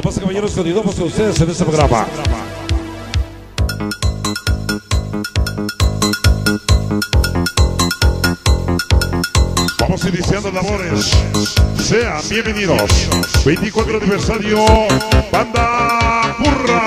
Vamos caballeros, continuamos con ustedes en este programa. Vamos iniciando labores. Sean bienvenidos. 24 aniversario, Banda Burra.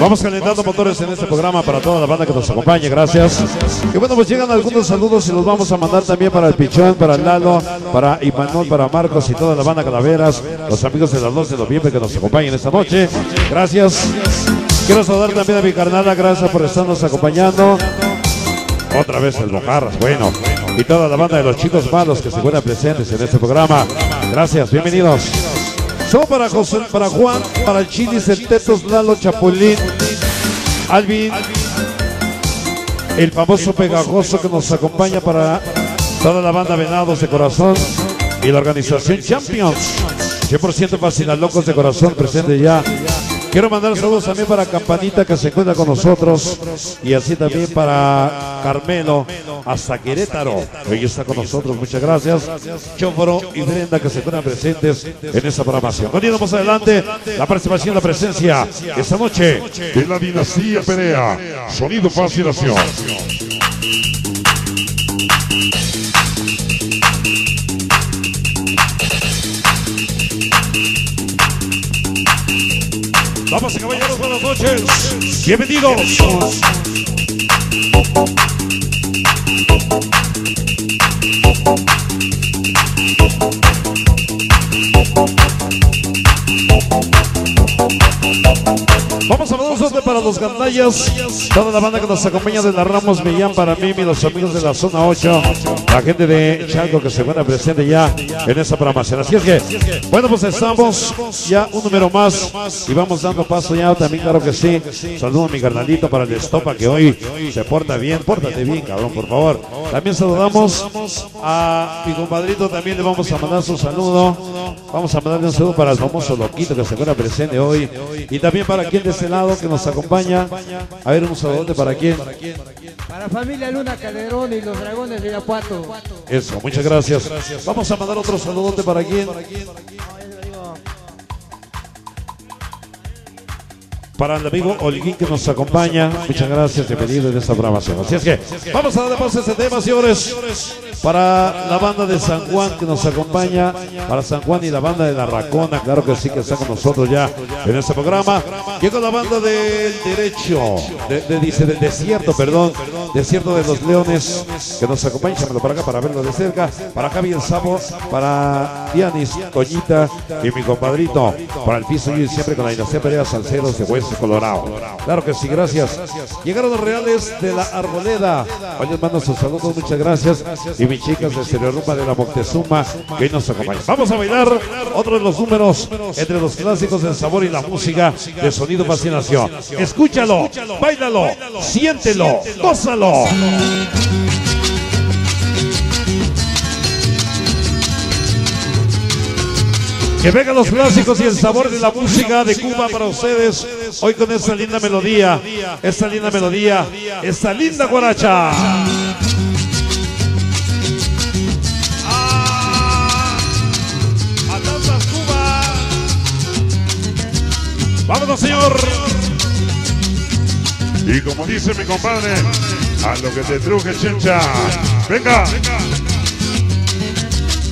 Vamos calentando motores en este programa para toda la banda que nos acompaña, gracias. Y bueno, pues llegan algunos saludos y los vamos a mandar también para el Pichón, para el Lalo, para Imanol, para Marcos y toda la banda Calaveras, los amigos de las 2 de noviembre que nos acompañan esta noche. Gracias. Quiero saludar también a mi carnala, gracias por estarnos acompañando. Otra vez el Mojarras, bueno. Y toda la banda de los chicos malos que se encuentran presentes en este programa. Gracias, bienvenidos. Son para José, para Juan, para el Chilis, el Tetos, Lalo, Chapulín, Alvin, el famoso pegajoso que nos acompaña para toda la banda Venados de Corazón y la organización Champions. 100% para locos de corazón presente ya. Quiero mandar saludos también para Campanita que se encuentra con nosotros y así también para Carmelo hasta Querétaro. Hoy está con nosotros, muchas gracias. Chóforo y Brenda que se encuentran presentes en esta programación. Continuamos adelante la participación, la presencia esta noche. De la dinastía Perea. Sonido Fascinación. Vamos caballeros, buenas noches. Bienvenidos. Para los gandallas, toda la banda que nos acompaña de la Ramos Millán para mí y los amigos de la zona 8, la gente de Chalco que se encuentra presente ya en esta programación. Así es que, bueno, pues estamos ya un número más y vamos dando paso ya también, claro que sí. Saludo a mi carnalito para el estopa que hoy se porta bien, pórtate bien, cabrón, por favor. También saludamos a mi compadrito, también le vamos a mandar su saludo. Vamos a mandarle un saludo para el famoso loquito que se encuentra presente hoy y también para quien de este lado que nos acompaña. A ver, un saludote para quién. Para familia Luna Calderón y los dragones de Irapuato. Eso, muchas gracias. Vamos a mandar otro saludote para quién. Para el amigo Olguín que nos acompaña, muchas gracias, bienvenido en esta programación. Así es que vamos a darle paso a este tema, señores. Para la banda de San Juan que nos acompaña, para San Juan y la banda de La Racona, claro que sí que está con nosotros ya en este programa. Llega la banda del derecho, de, dice del desierto, perdón, desierto de los leones que nos acompaña, échamelo para acá para verlo de cerca. Para Javi el Sabo, para Dianis, Coñita y mi compadrito, para el piso y siempre con la dinastía Perea Salceros de Hueso Colorado. Claro que sí, gracias. Llegaron los reales de la Arboleda. Les mando sus saludos, muchas gracias. Mis chicas de Estereorumba de la Moctezuma que hoy nos acompañan. Vamos a bailar otro de los números entre los clásicos del sabor y la música de sonido fascinación. Escúchalo, bailalo, siéntelo, gózalo. Que vengan los clásicos y el sabor de la música de Cuba para ustedes. Hoy con esta linda melodía, esta linda melodía, esta linda guaracha. ¡Vámonos, señor! Y como dice mi compadre, a lo que te truje, chencha. Venga.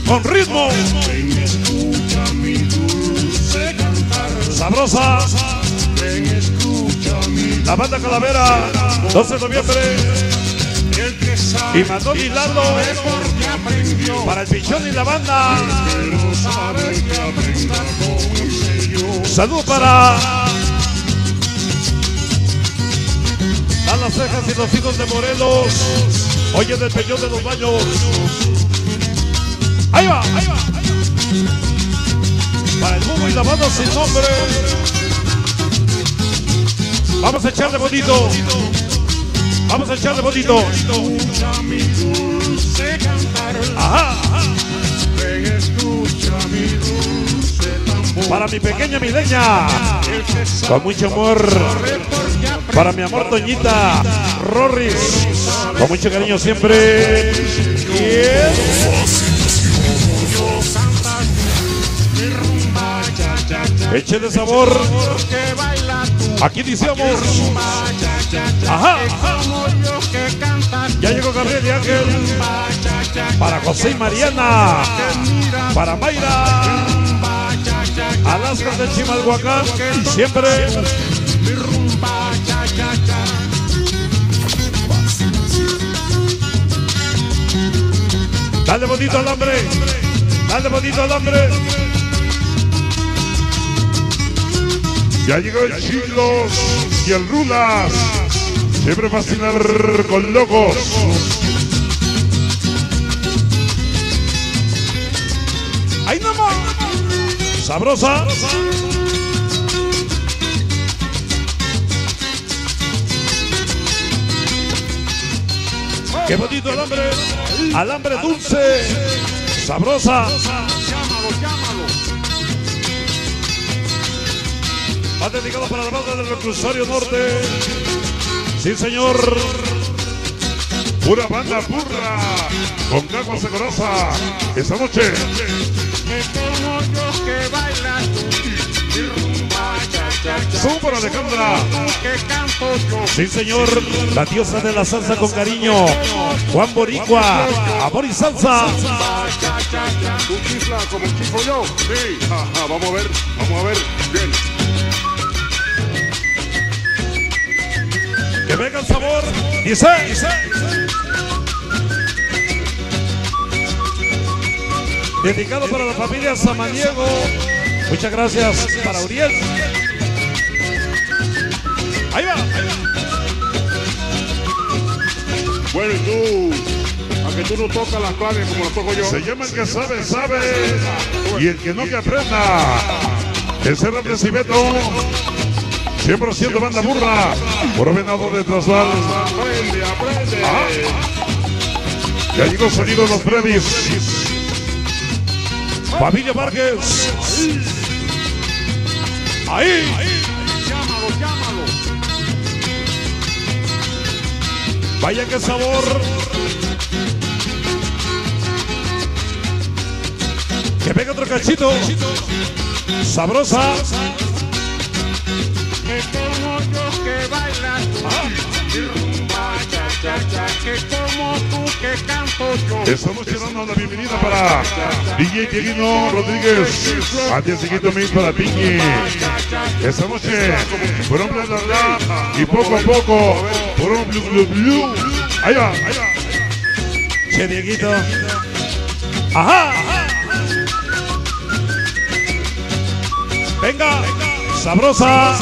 ¡Con ritmo! ¡Sabrosa! La banda Calavera, 12 de noviembre. Y Manol y Lalo para el pichón y la banda. Salud para las cejas y los hijos de Morelos. Oye del peñón de los baños. Ahí va, ahí va, ahí va. Para el Bubo y la banda sin nombre. Vamos a echarle bonito. Vamos a echarle bonito. Ajá, ajá. Para mi pequeña mileña. Con mucho amor. Para mi amor Doñita. Rorris. Con mucho cariño siempre. Échele sabor. Aquí iniciamos. Ajá. Ya llegó Gabriel y Ángel. Para José y Mariana. Para Mayra. Alaska de Chimalhuacán. Y Dale bonito al hombre. Dale bonito al hombre. Ya llegó el Chiclos y el Rulas. Siempre fascinar con locos. Ahí nomás. Sabrosa. Qué bonito alambre. Alambre dulce. Sabrosa. Va dedicado para la banda del reclusorio norte. Sí, señor. Pura banda burra. Con Caco Segorosa. Esta noche. Súper Alejandra. Sí, señor. La diosa de la salsa con cariño. Juan Boricua. Amor y salsa. ¿Tú como yo? Sí. Vamos a ver. Vamos a ver. Bien. Que venga el sabor. Dice. Dedicado para la familia Samaniego. Muchas gracias para Uriel. Ahí va. ahí va. Bueno, y tú. A que tú no tocas las claves como las toco yo. Se llama el que sabe, sabe. Y el que no que aprenda. Ese es Cibeto. Siempre siendo banda burra. Por venado de Trasval. Aprende, aprende. Ya llegó sonido los Freddy's. Familia Márquez. Ahí. Llámalo, llámalo. Vaya que sabor. Que venga otro cachito. Sabrosa. Que como yo que bailas tú, y rumba, cha, cha, cha, que como tú que canto yo. Estamos dando la bienvenida para DJ Quirino Rodríguez. Antes seguido mil para Piñi. Esta noche, por bla bla bla y poco a poco, blue blue. Ahí va, ahí va. Che, Dieguito. Ajá. Venga. Sabrosa.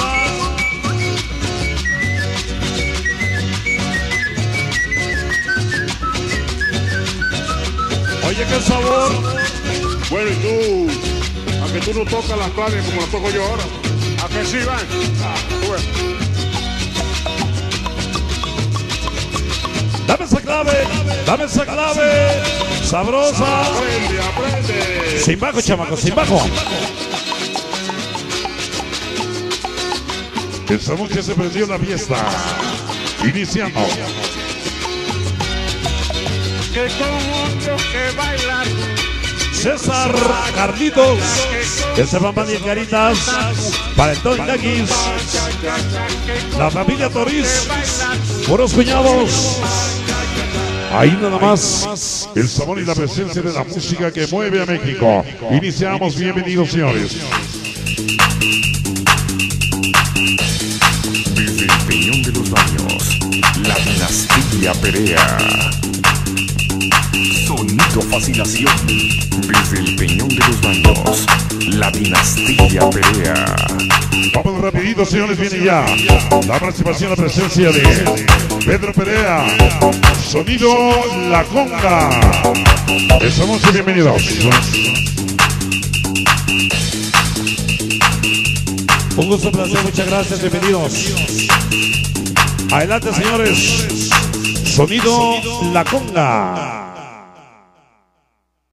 Oye, qué sabor. Bueno, y tú, a que tú no tocas las claves como las toco yo ahora. A que sí, van. Ah, Dame esa clave. Dame esa clave. Sabrosa. Sin bajo, chamaco, sin bajo. Esta noche se prendió la fiesta. Iniciando. Que que César Carlitos. Que se van y caritas. Para el. La familia Toriz. Buenos cuñados. Ahí nada más. El sabor y la presencia de la música que mueve a México. Iniciamos, bienvenidos señores. Desde el Peñón de los Baños, la dinastía Perea. Sonido Fascinación. Desde el Peñón de los Baños, la dinastía Perea. Vamos rapidito, señores, viene ya la participación, la presencia de Pedro Perea, Sonido La Conga. Estamos bienvenidos. Un gusto, un placer, muchas gracias, bienvenidos. Adelante, señores. Sonido La Conga.